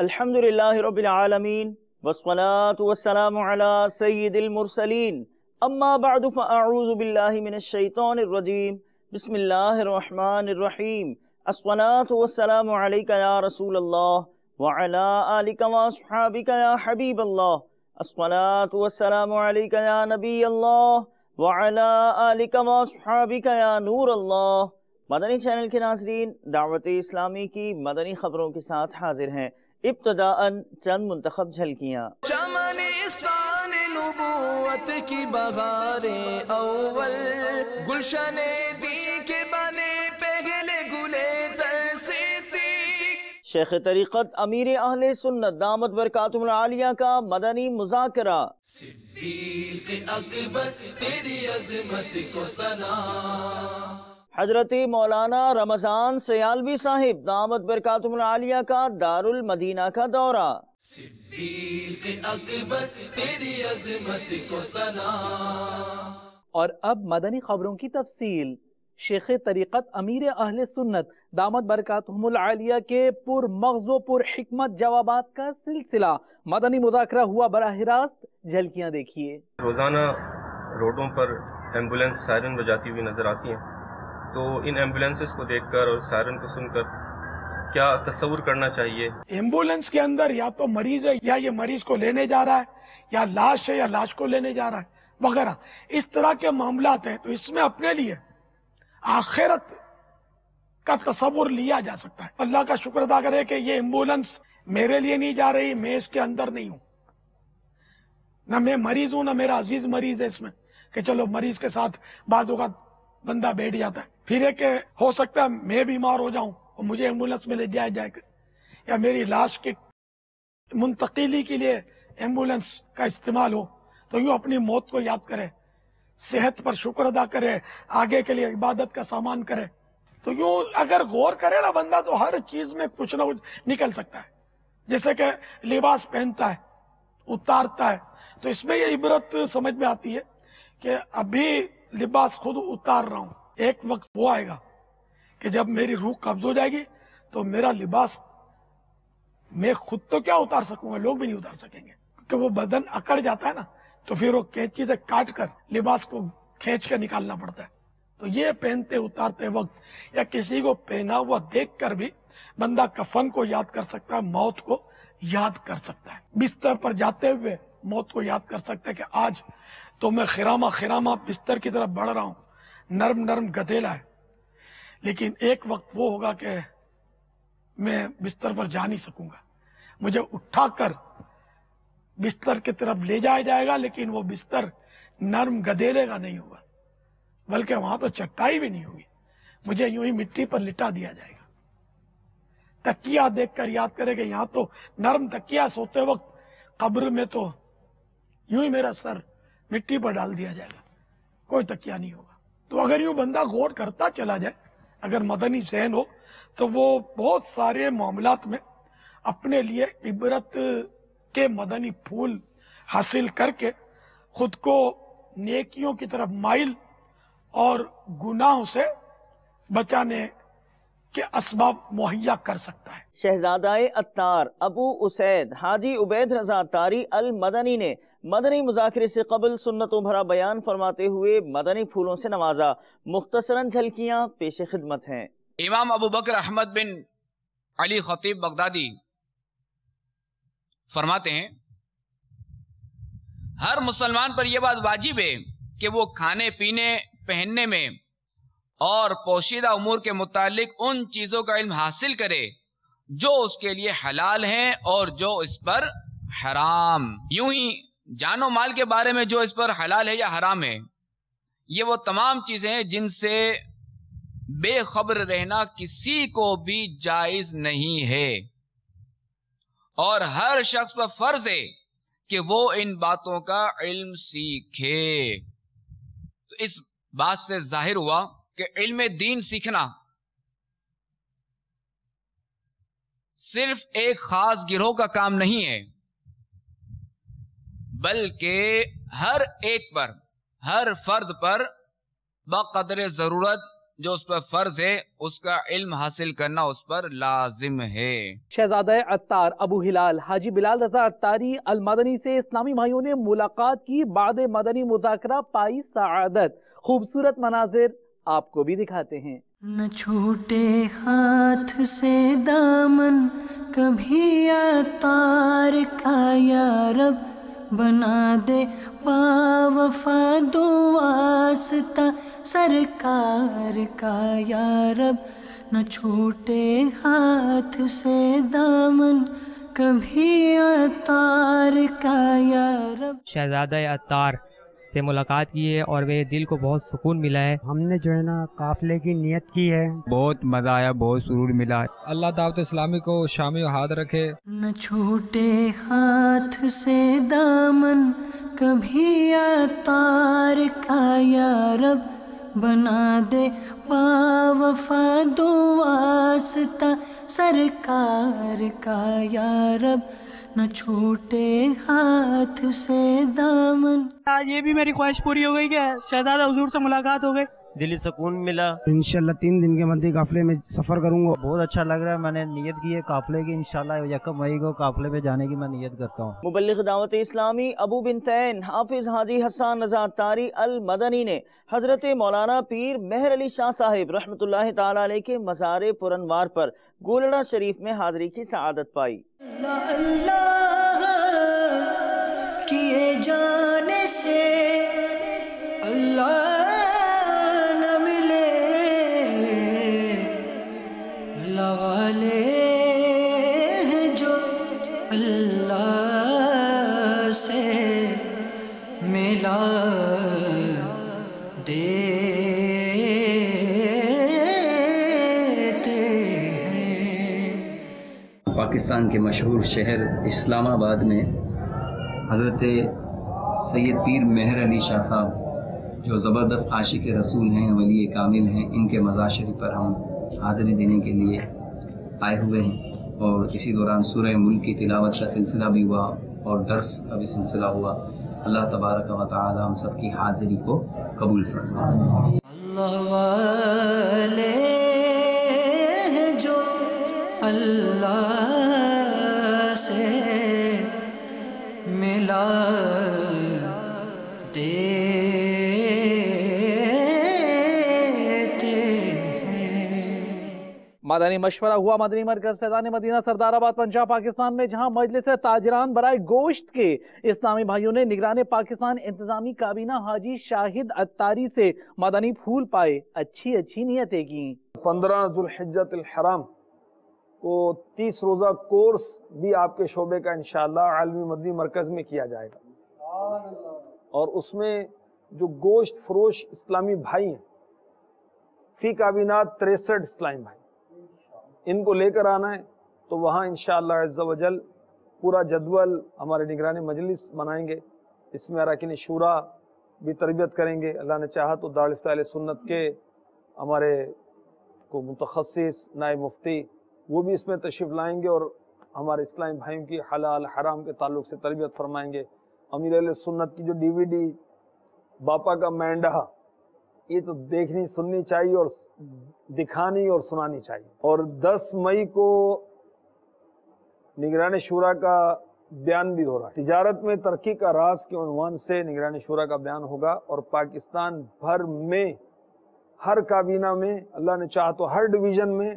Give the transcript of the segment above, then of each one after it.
الحمد لله رب العالمين والصلاة والسلام على سيد المرسلين أما بعد فأعوذ بالله من الشيطان الرجيم بسم الله الرحمن الرحيم الصلاة والسلام عليك يا رسول الله وعلى آلك وأصحابك يا حبيب الله الصلاة والسلام علیکہ یا نبی اللہ وعلى آلک واصحابک یا نور اللہ مدنی چینل کے ناظرین، دعوت اسلامی کی مدنی خبروں کے ساتھ حاضر ہیں۔ ابتداء چند منتخب جھلکیاں۔ چمن استان نبوت کی بغاریں اول، گلشن دی کے شیخ طریقت امیر اہل سنت دامت برکاتم العالیہ کا مدنی مذاکرہ۔ صدیق اکبر تیری عظمت کو سلام حضرت مولانا رمضان سیالوی صاحب دامت برکاتم العالیہ کا دار المدینہ کا دورہ۔ صدیق اکبر تیری عظمت کو سلام اور اب مدنی خبروں کی تفصیل۔ شیخ طریقت امیر اہل سنت دامت برکاتہم العالیہ کے پر مغز و پر حکمت جوابات کا سلسلہ مدنی مذاکرہ ہوا براہ راست۔ جھلکیاں دیکھیے۔ روزانہ روڈوں پر ایمبولینس سائرن بجاتی ہوئی نظر آتی ہیں۔ تو ان ایمبولینسز کو دیکھ کر اور سائرن کو سن کر کیا تصور کرنا چاہیے؟ ایمبولینس کے اندر یا تو مریض ہے یا یہ مریض کو لینے جا رہا ہے یا لاش ہے یا لاش کو لینے جا رہا ہے وغیرہ۔ اس طرح کے معاملات ہیں تو اس میں اپنے لیے آخرت کا تصور لیا جا سکتا ہے۔ اللہ کا شکر ادا کرے کہ یہ ایمبولینس میرے لیے نہیں جا رہی، میں اس کے اندر نہیں ہوں۔ نہ میں مریض ہوں، نہ میرا عزیز مریض ہے اس میں کہ چلو مریض کے ساتھ بعض اوقات بندہ بیٹھ جاتا ہے۔ پھر ایک کہ ہو سکتا ہے میں بیمار ہو جاؤں اور مجھے ایمبولینس میں لے جایا جائے۔ یا میری لاش کی منتقلی کے لیے ایمبولینس کا استعمال ہو۔ تو یوں اپنی موت کو یاد کرے۔ صحت پر شکر ادا کرے، آگے کے لیے عبادت کا سامان کرے۔ تو یوں اگر غور کرے نا بندہ تو ہر چیز میں کچھ نہ کچھ نکل سکتا ہے۔ جیسے کہ لباس پہنتا ہے، اتارتا ہے۔ تو اس میں یہ عبرت سمجھ میں آتی ہے کہ ابھی لباس خود اتار رہا ہوں۔ ایک وقت وہ آئے گا کہ جب میری روح قبض ہو جائے گی تو میرا لباس، میں خود تو کیا اتار سکوں گا؟ لوگ بھی نہیں اتار سکیں گے۔ کیونکہ وہ بدن اکڑ جاتا ہے نا۔ تو پھر وہ کینچی سے کاٹ کر لباس کو کھینچ کے نکالنا پڑتا ہے۔ تو یہ پہنتے اتارتے وقت یا کسی کو پہنا ہوا دیکھ کر بھی بندہ کفن کو یاد کر سکتا ہے، موت کو یاد کر سکتا ہے۔ بستر پر جاتے ہوئے موت کو یاد کر سکتا ہے کہ آج تو میں خرامہ خرامہ بستر کی طرف بڑھ رہا ہوں۔ نرم نرم گدیلا ہے۔ لیکن ایک وقت وہ ہوگا کہ میں بستر پر جا نہیں سکوں گا۔ مجھے اٹھا کر بستر کی طرف لے جایا جائے گا، لیکن وہ بستر نرم گدیلے گا نہیں ہوگا، بلکہ وہاں تو چٹائی بھی نہیں ہوگی۔ مجھے یوں ہی مٹی پر لٹا دیا جائے گا۔ تکیا دیکھ کر یاد کرے کہ یہاں تو نرم تکیا سوتے وقت قبر میں تو یوں ہی میرا سر مٹی پر ڈال دیا جائے گا۔ کوئی تکیا نہیں ہوگا۔ تو اگر یوں بندہ غور کرتا چلا جائے، اگر مدنی ذہن ہو، تو وہ بہت سارے معاملات میں اپنے لیے عبرت کے مدنی پھول حاصل کر کے خود کو نیکیوں کی طرف مائل اور گناہوں سے بچانے کے اسباب مہیا کر سکتا ہے۔ شہزادہ اتار ابو اسید حاجی عبید رضا تاری المدنی نے مدنی مذاکرے سے قبل سنتوں بھرا بیان فرماتے ہوئے مدنی پھولوں سے نوازا۔ مختصراً جھلکیاں پیش خدمت ہیں۔ امام ابو بکر احمد بن علی خطیب بغدادی فرماتے ہیں، ہر مسلمان پر یہ بات واجب ہے کہ وہ کھانے، پینے، پہننے میں اور پوشیدہ امور کے متعلق ان چیزوں کا علم حاصل کرے جو اس کے لیے حلال ہیں اور جو اس پر حرام۔ یوں ہی جان و مال کے بارے میں جو اس پر حلال ہے یا حرام ہے، یہ وہ تمام چیزیں ہیں جن سے بے خبر رہنا کسی کو بھی جائز نہیں ہے۔ اور ہر شخص پر فرض ہے کہ وہ ان باتوں کا علم سیکھے۔ تو اس بات سے ظاہر ہوا کہ علم دین سیکھنا صرف ایک خاص گروہ کا کام نہیں ہے، بلکہ ہر ایک پر، ہر فرد پر بقدر ضرورت جو اس پر فرض ہے اس کا علم حاصل کرنا اس پر لازم ہے۔ شہزادہ اتار ابو ہلال حاجی بلال رضا اتاری المدنی سے اسلامی بھائیوں نے ملاقات کی۔ بعد مدنی مذاکرہ پائی سعادت۔ خوبصورت مناظر آپ کو بھی دکھاتے ہیں۔ نہ چھوٹے ہاتھ سے دامن کبھی اتار کا یا رب بنا دے۔ با وفا دو واسطہ سرکار کا یا رب نہ چھوٹے ہاتھ سے دامن کبھی اتار کا یا رب۔ شہزادہ اتار سے ملاقات کی ہے اور میرے دل کو بہت سکون ملا ہے۔ ہم نے جو ہے نا قافلے کی نیت کی ہے۔ بہت مزہ آیا بہت سرور ملا۔ اللہ دعوت اسلامی کو شامی و ہاتھ رکھے۔ نہ چھوٹے ہاتھ سے دامن کبھی اتار کا یا رب۔ بنا دے با وفا دو واسطہ سرکار کا، یا رب، نہ چھوٹے ہاتھ سے دامن۔ یہ بھی میری خواہش پوری ہو گئی کہ شہزادہ حضور سے ملاقات ہو گئی۔ دلی سکون ملا۔ انشاءاللہ تین دن کے مدی قافلے میں سفر کروں گا۔ بہت اچھا لگ رہا ہے میں نے نیت کی ہے قافلے کی انشاءاللہ یکم مئی کو قافلے پہ جانے کی میں نیت کرتا ہوں۔ مبلغ دعوت اسلامی ابو بنتین حافظ حاجی حسان رضا تاری المدنی نے حضرت مولانا پیر مہر علی شاہ صاحب رحمۃ اللہ تعالی علیہ کے مزار پرنوار پر گولڑا شریف میں حاضری کی سعادت پائی۔ اللہ اللہ پاکستان کے مشہور شہر اسلام آباد میں حضرت سید پیر مہر علی شاہ صاحب، جو زبردست عاشق رسول ہیں، ولی کامل ہیں، ان کے مزار پر ہم حاضری دینے کے لیے آئے ہوئے ہیں۔ اور اسی دوران سورہ ملک کی تلاوت کا سلسلہ بھی ہوا اور درس کا بھی سلسلہ ہوا۔ اللہ تبارک و تعالی ہم سب کی حاضری کو قبول فرمائے۔ مدنی مشورہ ہوا مدنی مرکز فیضان مدینہ سردار آباد پنجاب پاکستان میں، جہاں مجلس تاجران برائے گوشت کے اسلامی بھائیوں نے نگران پاکستان انتظامی کابینہ حاجی شاہد اتاری سے مدنی پھول پائے۔ اچھی اچھی نیتیں کی پندرہ ذوالحجت الحرام کو تیس روزہ کورس بھی آپ کے شعبے کا انشاءاللہ عالمی مدنی مرکز میں کیا جائے گا۔ اور اس میں جو گوشت فروش اسلامی بھائی ہیں، فی کابینات تریسٹھ اسلامی بھائی۔ ان کو لے کر آنا ہے، تو وہاں انشاءاللہ عز و جل پورا جدول ہمارے نگرانی مجلس بنائیں گے۔ اس میں اراکین شورا بھی تربیت کریں گے۔ اللہ نے چاہا تو دارالفتہ علیہ سنت کے ہمارے کو متخصص نائب مفتی وہ بھی اس میں تشریف لائیں گے اور ہمارے اسلامی بھائیوں کی حلال حرام کے تعلق سے تربیت فرمائیں گے۔ امیر علیہ سنت کی جو ڈی وی ڈی باپا کا مینڈا یہ تو دیکھنی سننی چاہیے اور دکھانی اور سنانی چاہیے۔ اور دس مئی کو نگران شورا کا بیان بھی ہو رہا ہے۔ تجارت میں ترقی کا راز کے عنوان سے نگران شورا کا بیان ہوگا اور پاکستان بھر میں ہر کابینہ میں اللہ نے چاہ تو ہر ڈویژن میں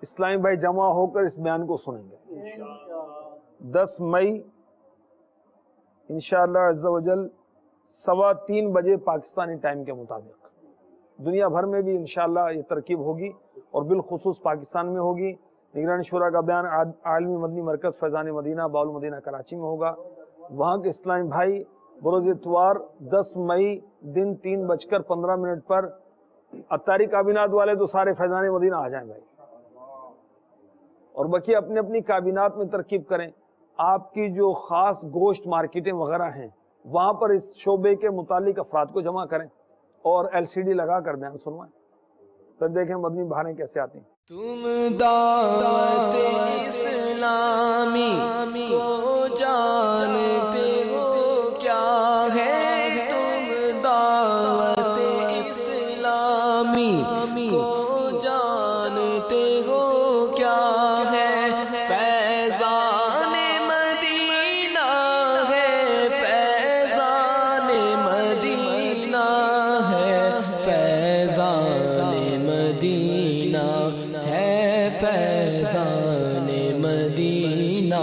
اسلامی بھائی جمع ہو کر اس بیان کو سنیں گے۔ دس مئی انشاءاللہ عز و جل سوا تین بجے پاکستانی ٹائم کے مطابق۔ دنیا بھر میں بھی انشاءاللہ یہ ترکیب ہوگی اور بالخصوص پاکستان میں ہوگی۔ نگرانی شورا کا بیان عالمی مدنی مرکز فیضان مدینہ باول مدینہ، کراچی میں ہوگا۔ وہاں کے اسلامی بھائی بروز اتوار دس مئی دن تین بج کر پندرہ منٹ پر اتاری کابینات والے تو سارے فیضان مدینہ آ جائیں بھائی۔ اور بقی اپنے اپنی کابینات میں ترکیب کریں۔ آپ کی جو خاص گوشت مارکیٹیں وغیرہ ہیں وہاں پر اس شعبے کے متعلق افراد کو جمع کریں اور ایل سی ڈی لگا کر بیان سنوائیں۔ پھر دیکھیں مدنی بہاریں کیسے آتی ہیں۔ تم فیضان مدینہ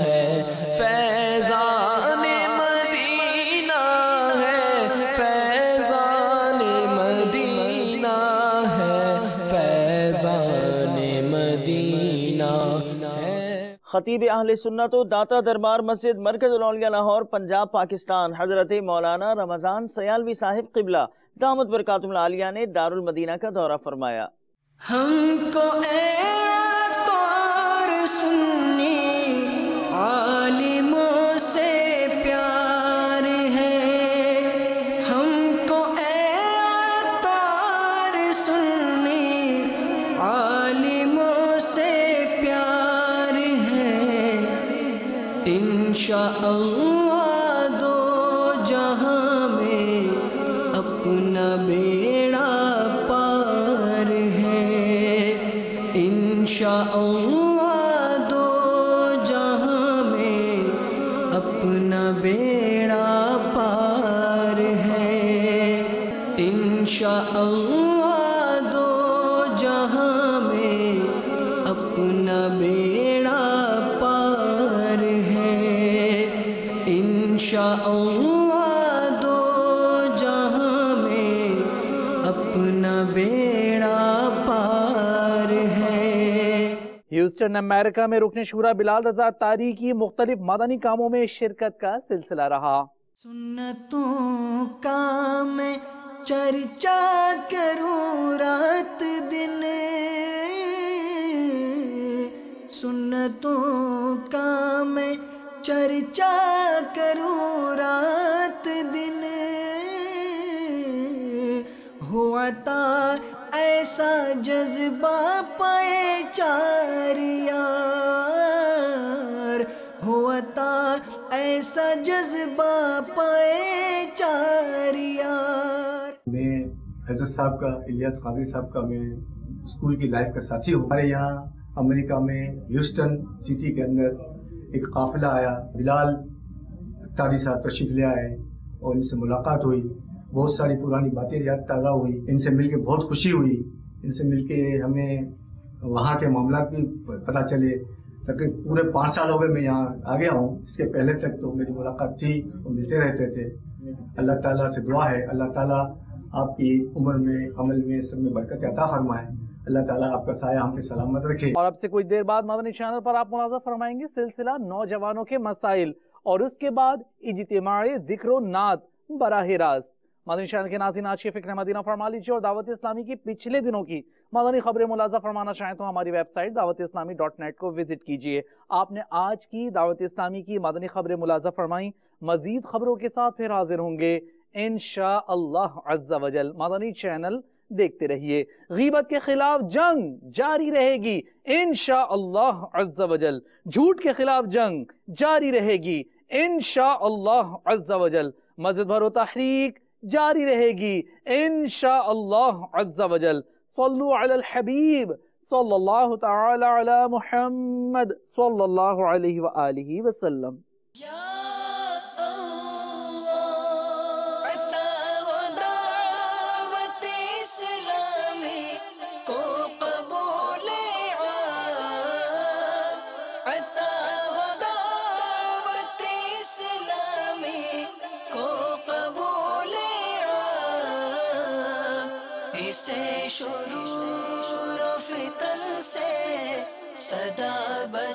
ہے فیضان مدینہ ہے فیضان مدینہ ہے فیضان مدینہ ہے۔ خطیب اہل سنت و داتا دربار مسجد مرکز الاولیاء لاہور پنجاب پاکستان۔ حضرت مولانا رمضان سیالوی صاحب قبلہ دامت برکاتم العالیہ نے دار المدینہ کا دورہ فرمایا۔ ہم کو اے انشاءاللہ دو جہاں میں اپنا بیڑا پار ہے۔ انشاءاللہ دو جہاں میں اپنا بیڑا پار ہے۔ انشاءاللہ دو جہاں میں اپنا بیڑا ہیوسٹن، امریکہ میں رکن شورا بلال رضا تاری کی مختلف مدنی کاموں میں شرکت کا سلسلہ رہا۔ سنتوں کا میں چرچا کروں رات دن۔ سنتوں کا میں چرچا کروں رات دن۔ ہوا تھا ایسا جذبہ پائے چار یار ہوا تھا ایسا جذبہ پائے چار یار۔ میں حضرت صاحب کا، الیاس قادری صاحب کا میں اسکول کی لائف کا ساتھی ہوں۔ ہمارے یہاں امریکہ میں ہیوسٹن سٹی کے اندر ایک قافلہ آیا، بلال تاری صاحب تشریف لے آئے اور ان سے ملاقات ہوئی۔ بہت ساری پرانی باتیں یاد تازہ ہوئی، ان سے مل کے بہت خوشی ہوئی۔ ان سے مل کے ہمیں وہاں کے معاملات بھی پتہ چلے۔ تقریباً پورے پانچ سال ہو گئے میں یہاں آ گیا ہوں۔ اس کے پہلے تک تو میری ملاقات تھی اور ملتے رہتے تھے۔ اللہ تعالیٰ سے دعا ہے۔ اللہ تعالیٰ آپ کی عمر میں، عمل میں سب میں برکت عطا فرمائے۔ اللہ تعالیٰ آپ کا سایہ ہم پہ سلامت رکھے۔ اور اب سے کچھ دیر بعد مدنی چینل پر آپ ملاحظہ فرمائیں گے۔ سلسلہ نوجوانوں کے مسائل۔ اور اس کے بعد اجتماعی ذکر و نعت براہ راست۔ مدنی چینل کے ناظرین، آج کے فکر مدینہ فرما لیجیے اور دعوت اسلامی کی پچھلے دنوں کی مدنی خبریں ملاحظہ فرمانا چاہیں تو ہماری ویب سائٹ دعوت اسلامی ڈاٹ نیٹ کو وزٹ کیجیے۔ آپ نے آج کی دعوت اسلامی کی مدنی خبریں ملاحظہ فرمائیں، مزید خبروں کے ساتھ پھر حاضر ہوں گے انشاءاللہ عز و جل۔ مدنی چینل دیکھتے رہیے۔ غیبت کے خلاف جنگ جاری رہے گی، انشاءاللہ عز و جل۔ جھوٹ کے خلاف جنگ جاری رہے گی، انشاءاللہ عز و جل۔ مزید بھر و تحریک جاری رہے گی۔ انشاءاللہ عز و جل۔ صلو علی الحبیب۔ صلی اللہ تعالی علی محمد صلی اللہ علیہ وآلہ وسلم۔